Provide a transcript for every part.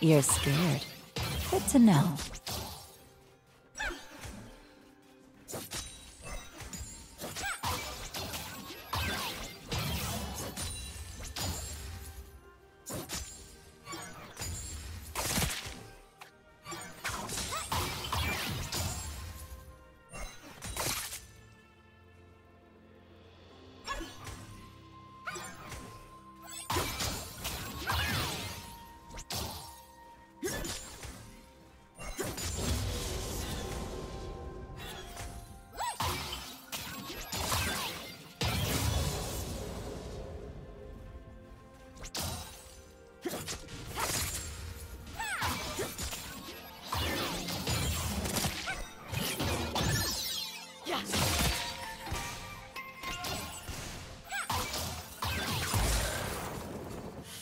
You're scared. Good to know.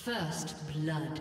First blood.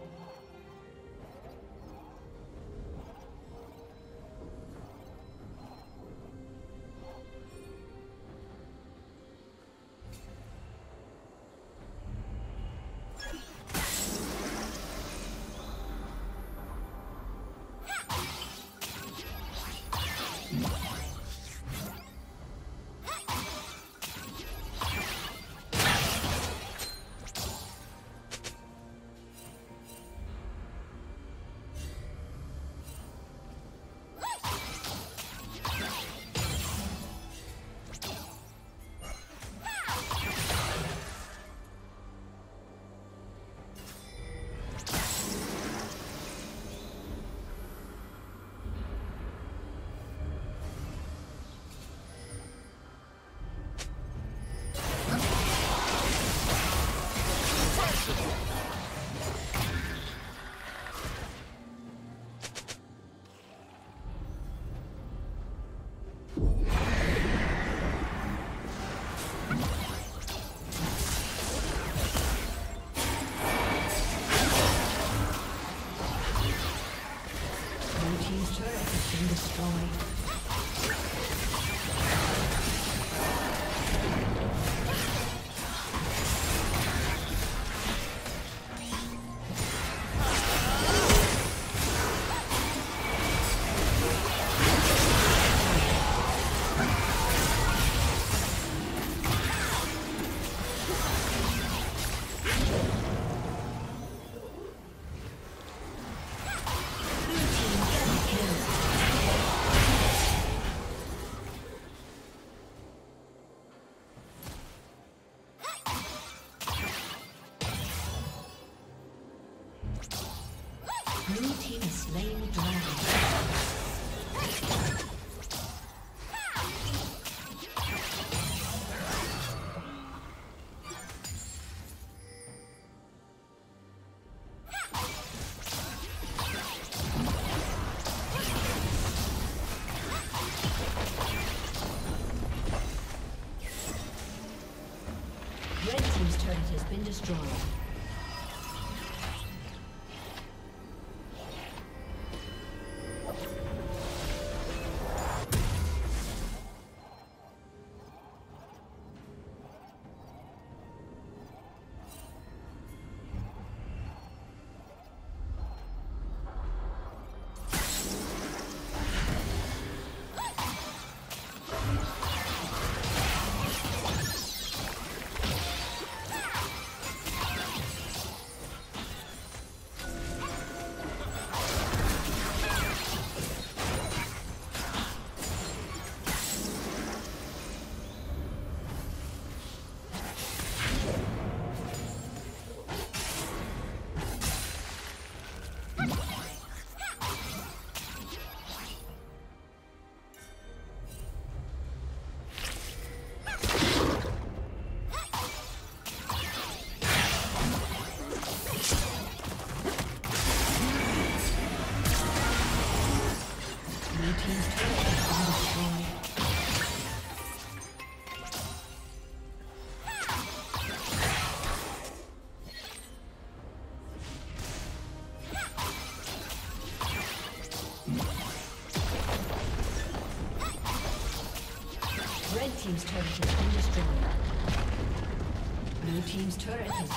Has been destroyed.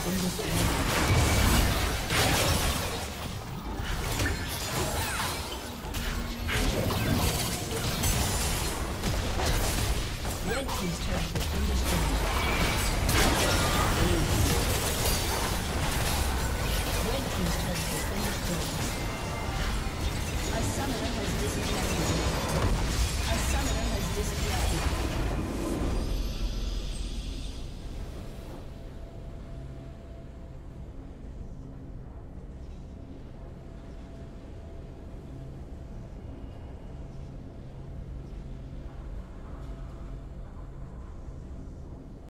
from.